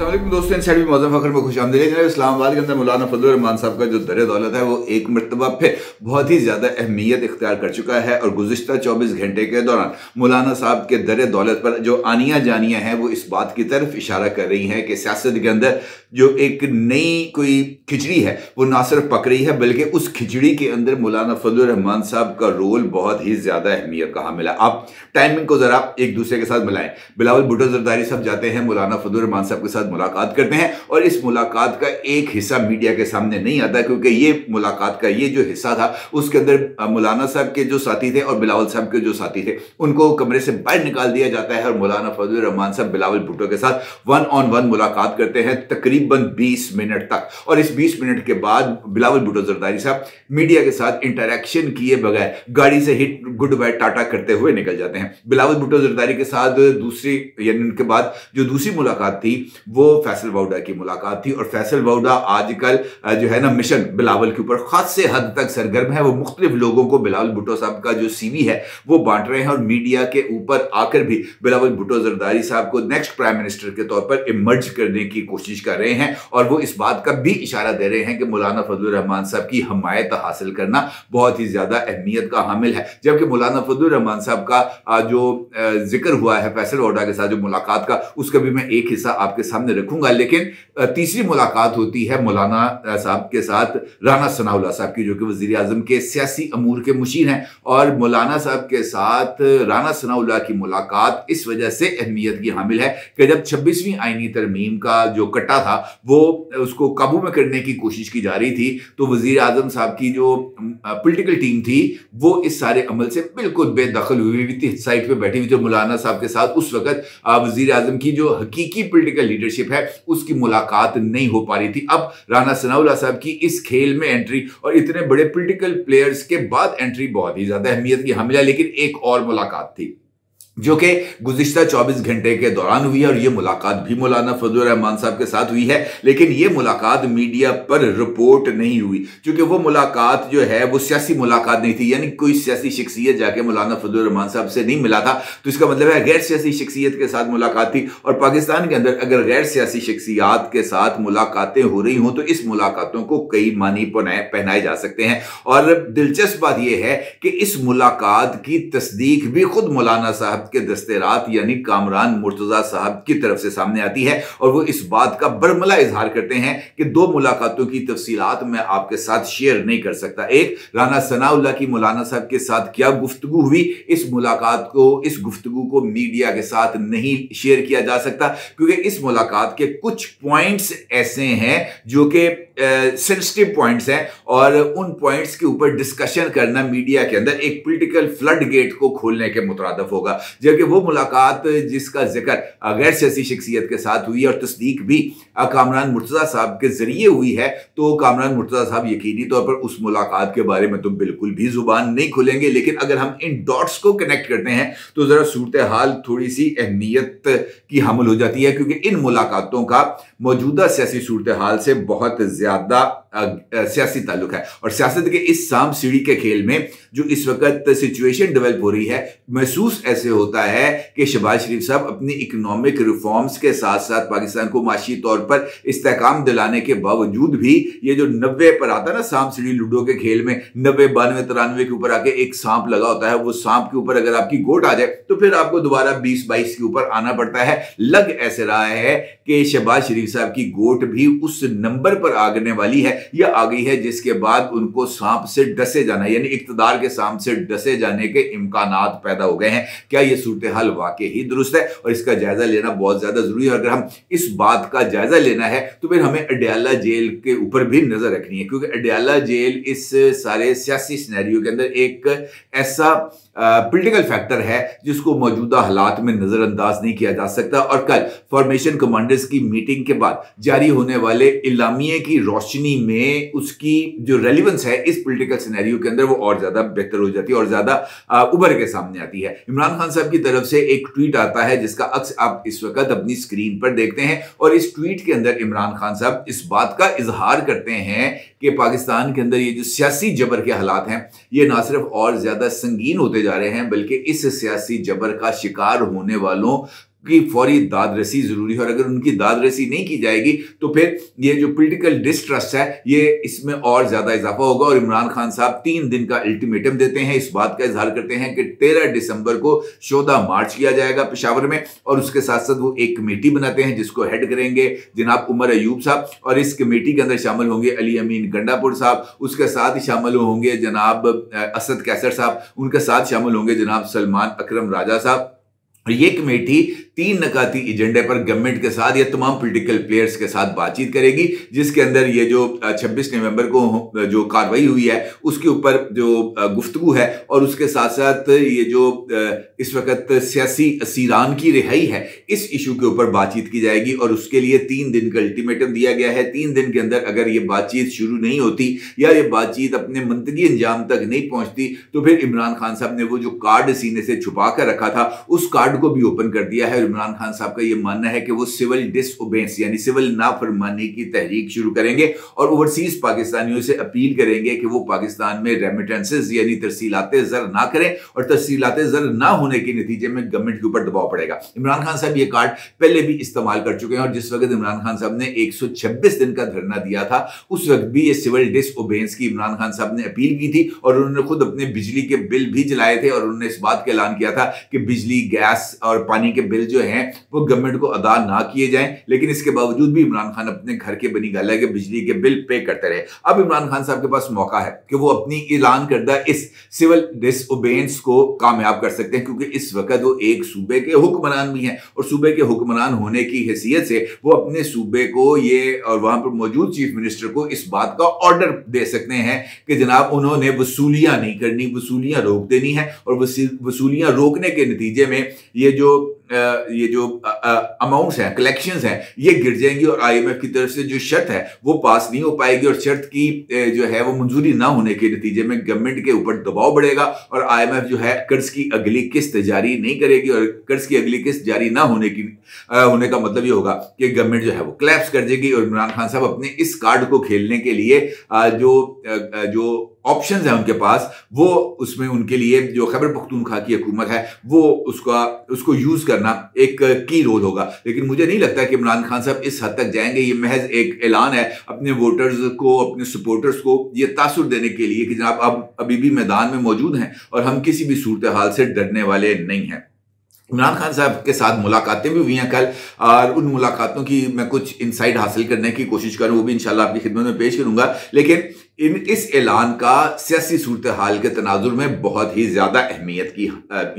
दोस्तों इन साइड मौजूद फखर में खुश आमदीद इस्लामाबाद के अंदर मौलाना फजल रहमान साहब का जो दर दौलत है, वो एक मरतबा फिर बहुत ही ज़्यादा अहमियत इख्तियार कर चुका है और गुजशत चौबीस घंटे के दौरान मौलाना साहब के दर दौलत पर जो आनिया जानियाँ हैं, वो इस बात की तरफ़ इशारा कर रही हैं कि सियासत के अंदर जो एक नई कोई खिचड़ी है, वो ना सिर्फ़ पक रही है, बल्कि उस खिचड़ी के अंदर मौलाना फजल रहमान साहब का रोल बहुत ही ज़्यादा अहमियत का हामिल है आप टाइमिंग को ज़रा एक दूसरे के साथ मिलाएँ। बिलावल भुटो जरदारी साहब जाते हैं, मौलाना फजल रहमान साहब के साथ मुलाकात करते हैं और इस मुलाकात का एक हिस्सा मीडिया के सामने नहीं आता, क्योंकि ये मुलाकात का ये जो हिस्सा था, उसके अंदर मौलाना साहब के जो साथी थे और बिलावल साहब के जो साथी थे, उनको कमरे से बाहर निकाल दिया जाता है और मौलाना फजल रहमान साहब, बिलावल भुट्टो के साथ वन ऑन वन मुलाकात करते हैं तकरीबन बीस मिनट तक। और इस बीस मिनट के बाद बिलावल भुट्टो जरदारी साहब मीडिया के साथ इंटरेक्शन किए बगैर गाड़ी से हिट गुड बाय टाटा करते हुए निकल जाते हैं। बिलावल भुट्टो जरदारी के साथ दूसरी, यानी उनके बाद जो दूसरी मुलाकात थी, वो फैसल वाउडा की मुलाकात थी और फैसल वाउडा आजकल जो है ना, मिशन बिलावल के ऊपर खास से हद तक सरगर्म है। वो मुख्तलिफ़ लोगों को बिलावल भुट्टो साहब का जो सीवी है, वो बांट रहे हैं और मीडिया के ऊपर आकर भी बिलावल भुट्टो जरदारी साहब को नेक्स्ट प्राइम मिनिस्टर के तौर पर इमर्ज करने की कोशिश कर रहे हैं और वो इस बात का भी इशारा दे रहे हैं कि मौलाना फजल रहमान साहब की हमायत हासिल करना बहुत ही ज़्यादा अहमियत का हामिल है। जबकि मौलाना फजल रहमान साहब का जो ज़िक्र हुआ है फैसल वाडा के साथ, जो मुलाकात का, उसका भी मैं एक हिस्सा आपके सामने रखूँगा, लेकिन तीसरी मुलाकात होती है मौलाना साहब के साथ राना सनाउल्ला साहब की, जो कि वज़ीर आज़म के सियासी अमूर के मुशीर हैं। और मौलाना साहब के साथ राना सनाउल्ला की मुलाकात इस वजह से अहमियत की हामिल है कि जब छब्बीसवीं आइनी तरमीम का जो कट्टा था, वो, उसको काबू में करने की कोशिश की जा रही थी तो वज़ीर आज़म साहब की जो पोलिटिकल टीम थी, वो इस सारे अमल से बिल्कुल बेदखल हुई हुई थी, साइड पर बैठी हुई थी। मौलाना साहब के साथ उस वक्त वज़ीर आज़म की जो हकीकी पोलिटिकल लीडरशिप है, उसकी मुलाकात नहीं हो पा रही थी। अब राणा सनाउल्ला साहब की इस खेल में एंट्री और इतने बड़े पोलिटिकल प्लेयर्स के बाद एंट्री बहुत ही ज़्यादा अहमियत की हमला, लेकिन एक और मुलाकात थी। जो कि गुजशत 24 घंटे के दौरान हुई है और ये मुलाकात भी मौलाना फजल रहमान साहब के साथ हुई है, लेकिन ये मुलाकात मीडिया पर रिपोर्ट नहीं हुई, क्योंकि वो मुलाकात जो है, वो सियासी मुलाकात नहीं थी, यानी कोई सियासी शख्सियत जाके मौलाना फजल रहमान साहब से नहीं मिला था। तो इसका मतलब है गैर सियासी शख्सियत के साथ मुलाकात थी और पाकिस्तान के अंदर अगर गैर सियासी शख्सियात के साथ मुलाकातें हो रही हों तो इस मुलाकातों को कई मानी पहनाए जा सकते हैं। और दिलचस्प बात यह है कि इस मुलाकात की तस्दीक भी खुद मौलाना साहब के दस्तेरात यानी कामरान मुर्तजा साहब की तरफ़ से सामने आती है और वो इस बात का बरमला इजहार करते हैं कि दो मुलाकातों की तफसीलात मैं आपके साथ शेयर नहीं कर सकता। एक, राना सनाउल्ला की मौलाना साहब के साथ क्या गुफ्तगु हुई? इस मुलाकात को, इस गुफ्तगु को मीडिया के साथ नहीं शेयर किया जा सकता, क्योंकि इस मुलाकात के कुछ पॉइंट्स ऐसे हैं जो कि सेंसिटिव पॉइंट्स हैं और उन पॉइंट्स के ऊपर डिस्कशन करना मीडिया के अंदर एक पॉलिटिकल फ्लड गेट को खोलने के मुतरदफ होगा। जबकि वो मुलाकात जिसका ज़िक्र गैर सियासी शख्सियत के साथ हुई और तस्दीक भी कामरान मुर्तज़ा साहब के ज़रिए हुई है तो कामरान मुर्तज़ा साहब यकीनी तौर पर उस मुलाकात के बारे में तो बिल्कुल भी ज़ुबान नहीं खुलेंगे। लेकिन अगर हम इन डॉट्स को कनेक्ट करते हैं तो ज़रा सूरत हाल थोड़ी सी अहमियत की हमल हो जाती है, क्योंकि इन मुलाकातों का मौजूदा सियासी सूरत हाल से बहुत ज़्यादा Ceará सियासी ताल्लुक है। और सियासत के इस साम सीढ़ी के खेल में जो इस वक्त सिचुएशन डेवलप हो रही है, महसूस ऐसे होता है कि शहबाज शरीफ साहब अपनी इकोनॉमिक रिफॉर्म्स के साथ साथ पाकिस्तान को माशी तौर पर इस्तेकाम दिलाने के बावजूद भी ये जो नब्बे पर आता ना सांप सीढ़ी लूडो के खेल में, नब्बे, बानवे, तिरानवे के ऊपर आके एक सांप लगा होता है, वो सांप के ऊपर अगर आपकी गोट आ जाए तो फिर आपको दोबारा बीस बाईस के ऊपर आना पड़ता है। लग ऐसे रहा है कि शहबाज शरीफ साहब की गोट भी उस नंबर पर आगने वाली है। या आ गई है जिसके बाद उनको सांप से डसे जाना, यानी इकतदार के सांप से डसे जाने के इम्कान पैदा हो गए हैं। क्या यह सूरत हाल वाकई ही दुरुस्त है? और इसका जायजा लेना बहुत ज़्यादा ज़रूरी है। अगर हम इस बात का जायजा लेना है तो फिर हमें अडयाला जेल के ऊपर भी नज़र रखनी है, क्योंकि अडयाला जेल इस सारे सियासी सिनेरियो के अंदर एक ऐसा पोलिटिकल फैक्टर है, जिसको मौजूदा हालात में नज़रअंदाज नहीं किया जा सकता। और कल फॉर्मेशन कमांडर्स की मीटिंग के बाद जारी होने वाले इलामिये की रोशनी में उसकी जो रेलिवेंस है इस पोलिटिकल सिनेरियो के अंदर वो और ज़्यादा बेहतर हो जाती है और ज़्यादा उभर के सामने आती है। इमरान खान साहब की तरफ़ से एक ट्वीट आता है, जिसका अक्स आप इस वक्त अपनी स्क्रीन पर देखते हैं। और इस ट्वीट के अंदर इमरान खान साहब इस बात का इजहार करते हैं कि पाकिस्तान के अंदर ये जो सियासी जबर के हालात हैं, ये ना सिर्फ़ और ज़्यादा संगीन होते जा रहे हैं, बल्कि इस सियासी जबर का शिकार होने वालों की फौरी दाद रसी ज़रूरी है और अगर उनकी दाद रसी नहीं की जाएगी तो फिर ये जो पोलिटिकल डिस्ट्रस्ट है, ये इसमें और ज़्यादा इजाफा होगा और इमरान खान साहब तीन दिन का अल्टीमेटम देते हैं। इस बात का इजहार करते हैं कि तेरह दिसंबर को चौदह मार्च किया जाएगा पेशावर में और उसके साथ साथ वो एक कमेटी बनाते हैं जिसको हेड करेंगे जनाब उमर अयूब साहब और इस कमेटी के अंदर शामिल होंगे अली अमीन गंडापुर साहब, उसके साथ शामिल होंगे जनाब असद कैसर साहब, उनके साथ शामिल होंगे जनाब सलमान अकरम राजा साहब। ये कमेटी तीन नकाती एजेंडे पर गवर्नमेंट के साथ या तमाम पॉलिटिकल प्लेयर्स के साथ बातचीत करेगी, जिसके अंदर ये जो 26 नवंबर को जो कार्रवाई हुई है, उसके ऊपर जो गुफ्तगु है और उसके साथ साथ ये जो इस वक्त सियासी असीरान की रिहाई है, इस इशू के ऊपर बातचीत की जाएगी और उसके लिए तीन दिन का अल्टीमेटम दिया गया है। तीन दिन के अंदर अगर ये बातचीत शुरू नहीं होती या ये बातचीत अपने मंतगी अंजाम तक नहीं पहुँचती तो फिर इमरान खान साहब ने वो जो कार्ड सीने से छुपा कर रखा था, उस कार्ड को भी ओपन कर दिया है इमरान खान साहब का ये मानना है कि वो सिविल डिसओबेंस यानी सिविल नाफरमानी की तहरीक शुरू करेंगे और ओवरसीज पाकिस्तानियों से अपील करेंगे कि वो पाकिस्तान में रेमिटेंसेज यानी तरसीलात जर ना करें और तरसीलात जर ना होने के नतीजे में गवर्नमेंट के ऊपर दबाव पड़ेगा। इमरान खान साहब ये कार्ड पहले भी इस्तेमाल कर चुके हैं और जिस वक्त इमरान खान साहब ने एक दिन का धरना दिया था, उस वक्त भी ये सिविल डिसओबेंस की इमरान खान साहब ने अपील की थी और उन्होंने खुद अपने बिजली के बिल भी जलाए थे और उन्होंने इस बात का ऐलान किया था कि बिजली, गैस और पानी के बिल जो हैं, वो गवर्नमेंट को अदा ना किए जाएँ, लेकिन इसके बावजूद भी इमरान खान अपने घर के बनी गाला के बिजली के बिल पे करते रहे। अब इमरान खान साहब के पास मौका है कि वो अपनी ऐलान करदा इस सिविल डिसओबेंस को कामयाब कर सकते हैं, क्योंकि इस वक्त वो एक सूबे के हुक्मरान भी हैं और सूबे के हुक्मरान होने की हैसियत से वो अपने सूबे को ये और वहाँ पर मौजूद चीफ मिनिस्टर को इस बात का ऑर्डर दे सकते हैं कि जनाब उन्होंने वसूलियाँ नहीं करनी, वसूलियाँ रोक देनी है और वसूलियाँ रोकने के नतीजे में ये जो ये जो अमाउंट्स हैं कलेक्शंस हैं ये गिर जाएँगी और आईएमएफ की तरफ़ से जो शर्त है वो पास नहीं हो पाएगी और शर्त की जो है वो मंजूरी ना होने के नतीजे में गवर्नमेंट के ऊपर दबाव बढ़ेगा और आईएमएफ जो है कर्ज की अगली किस्त जारी नहीं करेगी और कर्ज की अगली किस्त जारी ना होने की आ, होने का मतलब ये होगा कि गवर्नमेंट जो है वो क्लैप्स कर देगी और इमरान खान साहब अपने इस कार्ड को खेलने के लिए जो जो ऑप्शंस हैं उनके पास, वो उसमें उनके लिए जो खैबर पख्तूनखा की हुकूमत है, वो उसका, उसको यूज़ करना एक की रोल होगा। लेकिन मुझे नहीं लगता कि इमरान खान साहब इस हद तक जाएँगे। ये महज एक ऐलान है अपने वोटर्स को, अपने सपोर्टर्स को, ये तासुर देने के लिए कि जनाब अब, अभी भी मैदान में मौजूद हैं और हम किसी भी सूरत हाल से डरने वाले नहीं हैं। इमरान खान साहब के साथ मुलाकातें भी हुई हैं कल, और उन मुलाकातों की मैं कुछ इंसाइट हासिल करने की कोशिश करूँ, वो भी इंशाल्लाह आपकी खिदमत में पेश करूँगा। लेकिन इन इस ऐलान का सियासी सूरत हाल के तनाजुर में बहुत ही ज़्यादा अहमियत की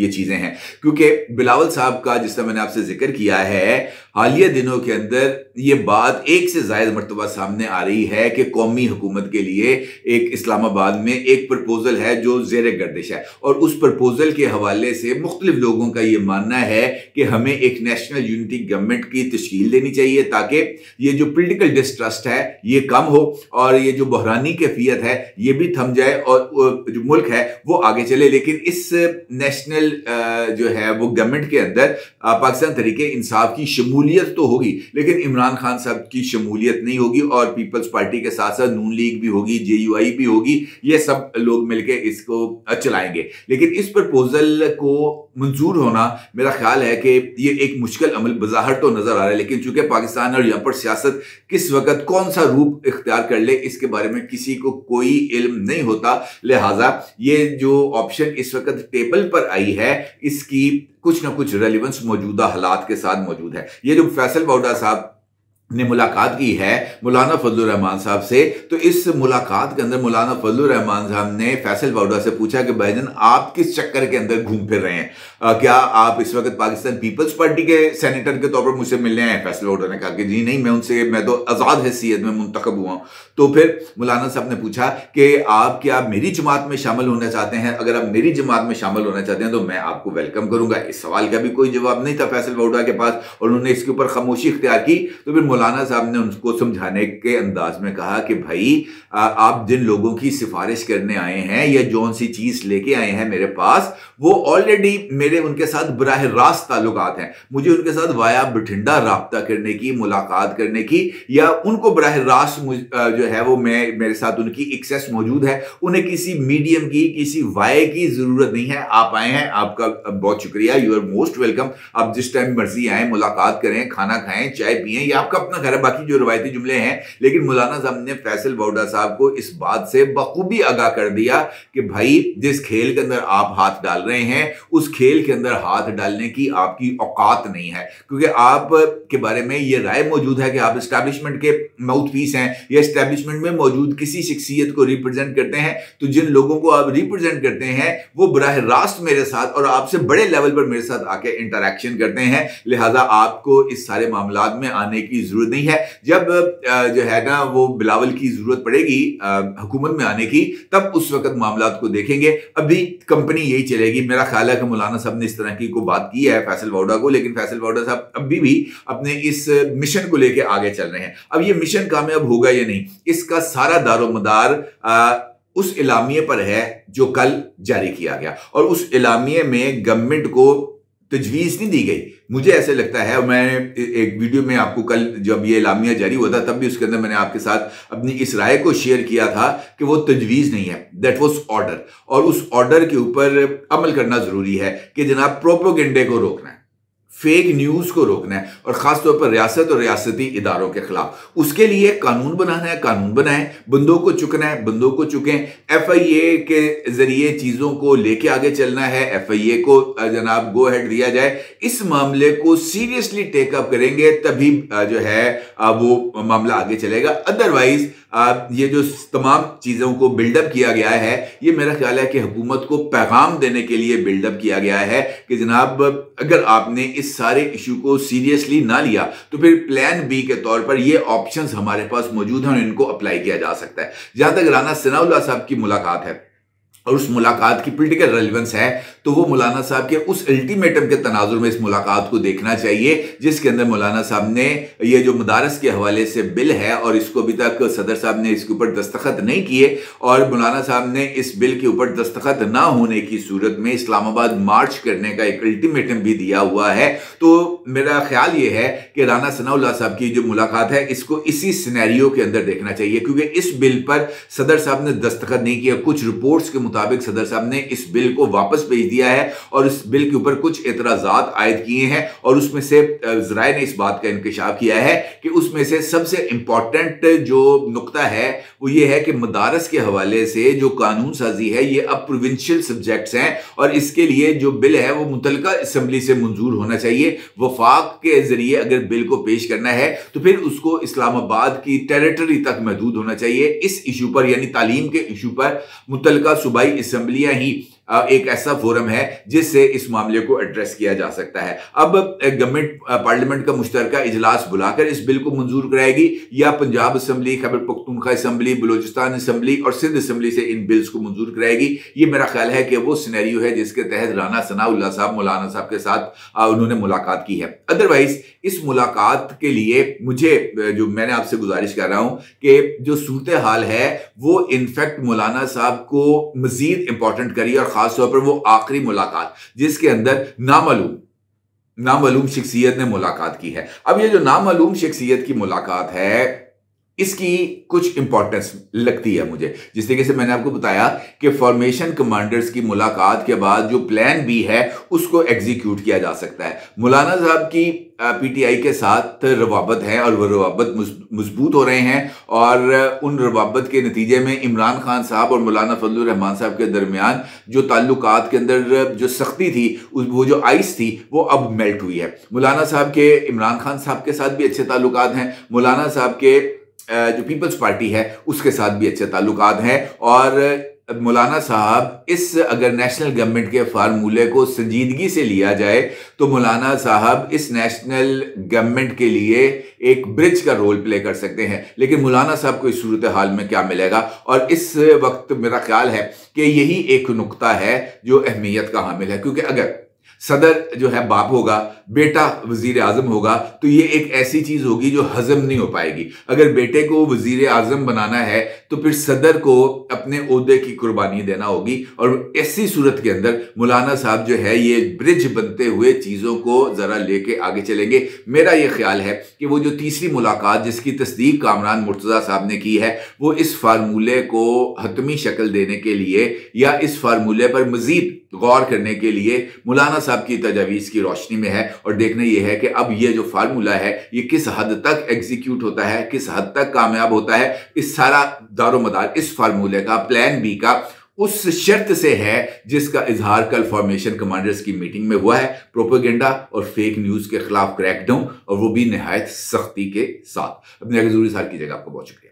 ये चीज़ें हैं। क्योंकि बिलावल साहब का जिसका मैंने आपसे ज़िक्र किया है हालिया दिनों के अंदर ये बात एक से जायद मरतबा सामने आ रही है कि कौमी हुकूमत के लिए एक इस्लामाबाद में एक प्रपोजल है जो जेर गर्दिश है। और उस प्रपोजल के हवाले से मुख्तलिफ़ लोगों का ये मानना है कि हमें एक नेशनल यूनिटी गवर्नमेंट की तश्कील देनी चाहिए ताकि ये जो पोलिटिकल डिस्ट्रस्ट है, ये कम हो और ये जो बहरानी कैफियत है, ये भी थम जाए और जो मुल्क है, वो आगे चले। लेकिन इस नेशनल जो है वो गवर्नमेंट के अंदर पाकिस्तान तरीके इंसाफ की शमूलियत तो होगी, लेकिन इमरान खान साहब की शमूलियत नहीं होगी और पीपल्स पार्टी के साथ साथ नून लीग भी होगी जे भी होगी, ये सब लोग मिलकर इसको चलाएँगे। लेकिन इस प्रपोजल को मंजूर होना मेरा ख्याल है कि ये एक मुश्किल अमल बाहर तो नज़र आ रहा है, लेकिन चूँकि पाकिस्तान और यहाँ पर सियासत किस वक्त कौन सा रूप इख्तियार कर ले, इसके बारे में किसी को कोई इल्म नहीं होता। लिहाजा ये जो ऑप्शन इस वक्त टेबल पर आई है, इसकी कुछ ना कुछ रेलिवेंस मौजूदा हालात के साथ मौजूद है। ये जो फैसल बाउडा साहब। ने मुलाकात की है मौलाना फजलरहमान साहब से। तो इस मुलाकात के अंदर मौलाना फजलरहमान साहब ने फैसल बाउडा से पूछा कि भाईजन आप किस चक्कर के अंदर घूम फिर रहे हैं? आ, क्या आप इस वक्त पाकिस्तान पीपल्स पार्टी के सेनेटर के तौर पर मुझसे मिलने आए फैसल बाउडा ने कहा कि जी नहीं मैं उनसे मैं तो आज़ाद हैसियत में मुंतखब हुआ हूँ। तो फिर मौलाना साहब ने पूछा कि आप क्या मेरी जमात में शामिल होना चाहते हैं? अगर आप मेरी जमात में शामिल होना चाहते हैं तो मैं आपको वेलकम करूँगा। इस सवाल का भी कोई जवाब नहीं था फैसल बाउडा के पास और उन्होंने इसके ऊपर खामोशी इख्तियार की। तो फिर मौलाना साहब ने उनको समझाने के अंदाज में कहा कि भाई आप जिन लोगों की सिफारिश करने आए हैं या जौन सी चीज़ लेके आए हैं मेरे पास, वो ऑलरेडी मेरे उनके साथ बराह रास्त ताल्लुकात हैं। मुझे उनके साथ वाया बठिंडा रबता करने की, मुलाकात करने की, या उनको बराह रास्त जो है वो मैं, मेरे साथ उनकी एक्सेस मौजूद है। उन्हें किसी मीडियम की, किसी वाय की ज़रूरत नहीं है। आप आए हैं, आपका बहुत शुक्रिया। यू आर मोस्ट वेलकम आप जिस टाइम मर्ज़ी आए, मुलाकात करें, खाना खाएँ, चाय पिए, ये आपका अपना घर है, बाकी जो रवायती जुमले हैं, लेकिन मौलाना साहब ने फैसल बाउडा साहब को इस बात से बखूबी आगाह कर दिया कि भाई, जिस खेल के अंदर आप हाथ डाल रहे हैं, उस खेल के अंदर हाथ डालने की आपकी औकात नहीं है। क्योंकि आप के बारे में ये राय मौजूद है कि आप स्टैब्लिशमेंट के माउथ पीस हैं, या स्टैब्लिशमेंट में मौजूद किसी शख्सियत को रिप्रेजेंट करते हैं तो जिन लोगों को आप रिप्रेजेंट करते हैं, वो बराह रास्त मेरे साथ और आपसे बड़े लेवल पर मेरे साथ आके इंटरेक्शन करते हैं। लिहाजा आपको इस सारे मामला में आने की ज़रूरत नहीं है। जब जो है ना, वो बिलावल की ज़रूरत पड़ेगी हुकूमत में आने की, तब उस वक्त मामला को देखेंगे। अभी कंपनी यही चलेगी। मेरा ख्याल है कि मौलाना साहब ने इस तरह की को बात की है फैसल वाउडा को, लेकिन फैसल वाउडा साहब अभी भी अपने इस मिशन को लेकर आगे चल रहे हैं। अब ये मिशन कामयाब होगा या नहीं, इसका सारा दारोमदार उस इलामिये पर है जो कल जारी किया गया। और उस इलामिये में गवर्नमेंट को तजवीज़ नहीं दी गई। मुझे ऐसे लगता है मैं एक वीडियो में आपको कल जब ये इलामिया जारी हुआ था, तब भी उसके अंदर मैंने आपके साथ अपनी इस राय को शेयर किया था कि वो तजवीज़ नहीं है। दैट वॉज़ ऑर्डर और उस ऑर्डर के ऊपर अमल करना ज़रूरी है कि जनाब प्रोपोगेंडे को रोकना है। फेक न्यूज़ को रोकना है और खासतौर पर रियासत और रियासती इदारों के खिलाफ। उसके लिए कानून बनाना है, कानून बनाए, बंदों को चुकना है, बंदों को चुके। एफ़ आई ए के ज़रिए चीज़ों को लेके आगे चलना है एफ़ आई ए को जनाब गो हेड दिया जाए। इस मामले को सीरियसली टेकअप करेंगे, तभी जो है वो मामला आगे चलेगा। अदरवाइज़ ये जो तमाम चीज़ों को बिल्डअप किया गया है, ये मेरा ख्याल है कि हुकूमत को पैगाम देने के लिए बिल्डअप किया गया है कि जनाब, अगर आपने इस सारे इशू को सीरियसली ना लिया तो फिर प्लान बी के तौर पर ये ऑप्शंस हमारे पास मौजूद हैं और इनको अप्लाई किया जा सकता है। जहाँ तक राना सनाउल्ला साहब की मुलाकात है। और उस मुलाकात की पोलिटिकल रेलिवेंस है तो वो मौलाना साहब के उस अल्टीमेटम के तनाजुर में इस मुलाकात को देखना चाहिए, जिसके अंदर मौलाना साहब ने ये जो मदारस के हवाले से बिल है और इसको अभी तक सदर साहब ने इसके ऊपर दस्तखत नहीं किए, और मौलाना साहब ने इस बिल के ऊपर दस्तखत ना होने की सूरत में इस्लामाबाद मार्च करने का एक अल्टीमेटम भी दिया हुआ है। तो मेरा ख्याल ये है कि राना सनाउल्ला साहब की जो मुलाकात है, इसको इसी सिनेरियो के अंदर देखना चाहिए, क्योंकि इस बिल पर सदर साहब ने दस्तखत नहीं किया, कुछ रिपोर्ट्स के मुताबिक सदर साहब ने इस बिल को वापस भेज दिया है और इस बिल के ऊपर कुछ एतराज़ात आयद किए हैं और उसमें से जराए ने इस बात का इंकशाफ किया है कि उसमें से सबसे इंपॉर्टेंट जो नुकता है, वो ये है कि मदारस के हवाले से जो कानून साजी है, ये अब प्रोविंशियल सब्जेक्ट्स हैं और इसके लिए जो बिल है, वो मुतलका असम्बली से मंजूर होना चाहिए। वफाक के ज़रिए अगर बिल को पेश करना है तो फिर उसको इस्लामाबाद की टेरिटरी तक महदूद होना चाहिए। इस इशू पर, यानी तालीम के इशू पर मुतलका सूबाई असम्बलियाँ ही एक ऐसा फोरम है जिससे इस मामले को एड्रेस किया जा सकता है। अब गवर्नमेंट पार्लियामेंट का मुश्तर इजलास बुलाकर इस बिल को मंजूर कराएगी या Punjab assembly Khyber Pakhtunkhwa assembly Balochistan assembly और सिंध असम्बली से इन बिल्स को मंजूर कराएगी। ये मेरा ख्याल है कि वो सिनेरियो है जिसके तहत राना सनाउल्ला साहब, मौलाना साहब के साथ उन्होंने मुलाकात की है। अदरवाइज़ इस मुलाकात के लिए मुझे जो मैंने आपसे गुजारिश कर रहा हूँ कि जो सूरत हाल है, वो इनफैक्ट मौलाना साहब को मजीद इंपॉर्टेंट करी और खासतौर पर वो आखिरी मुलाकात, जिसके अंदर नामालूम नामालूम शख्सियत ने मुलाकात की है। अब ये जो नामालूम शख्सियत की मुलाकात है इसकी कुछ इंपॉर्टेंस लगती है मुझे। जिस तरीके से मैंने आपको बताया कि फॉर्मेशन कमांडर्स की मुलाकात के बाद जो प्लान भी है, उसको एग्जीक्यूट किया जा सकता है। मौलाना साहब की पीटीआई के साथ रवाबत हैं और वो रवाबत मज़बूत हो रहे हैं और उन रवाबत के नतीजे में इमरान खान साहब और मौलाना फजलरहमान साहब के दरमियान जो ताल्लुक के अंदर जो सख्ती थी, उस, वो जो आइस थी, वो अब मेल्ट हुई है। मौलाना साहब के, इमरान खान साहब के साथ भी अच्छे ताल्लुकात हैं। मौलाना साहब के जो पीपल्स पार्टी है, उसके साथ भी अच्छे ताल्लुकात हैं। और, मौलाना साहब, इस अगर नेशनल गवर्नमेंट के फार्मूले को संजीदगी से लिया जाए तो मौलाना साहब इस नेशनल गवर्नमेंट के लिए एक ब्रिज का रोल प्ले कर सकते हैं। लेकिन मौलाना साहब को इस सूरत हाल में क्या मिलेगा? और इस वक्त मेरा ख्याल है कि यही एक नुकता है जो अहमियत का हामिल है। क्योंकि अगर सदर जो है बाप होगा, बेटा वज़ीर आज़म होगा तो ये एक ऐसी चीज़ होगी जो हजम नहीं हो पाएगी। अगर बेटे को वज़ीर आज़म बनाना है तो फिर सदर को अपने उहदे की कुर्बानी देना होगी और ऐसी सूरत के अंदर मौलाना साहब जो है, ये ब्रिज बनते हुए चीज़ों को जरा लेके आगे चलेंगे। मेरा ये ख्याल है कि वो जो तीसरी मुलाकात जिसकी तस्दीक कामरान मुर्तज़ा साहब ने की है, वो इस फार्मूले को हतमी शक्ल देने के लिए या इस फार्मूले पर मजीद गौर करने के लिए मौलाना साहब की तजावीज़ की रोशनी में है और देखना यह है कि अब ये जो फार्मूला है, ये किस हद तक एग्जीक्यूट होता है, किस हद तक कामयाब होता है, इस सारा दारोमदार, इस फार्मूले का प्लान बी का, उस शर्त से है जिसका इजहार कल फॉर्मेशन कमांडर्स की मीटिंग में हुआ है। प्रोपोगेंडा और फेक न्यूज़ के खिलाफ क्रैकडाउन और वो भी नहायत सख्ती के साथ। अपने ज़रूरी सार की जगह आपको बहुत शुक्रिया।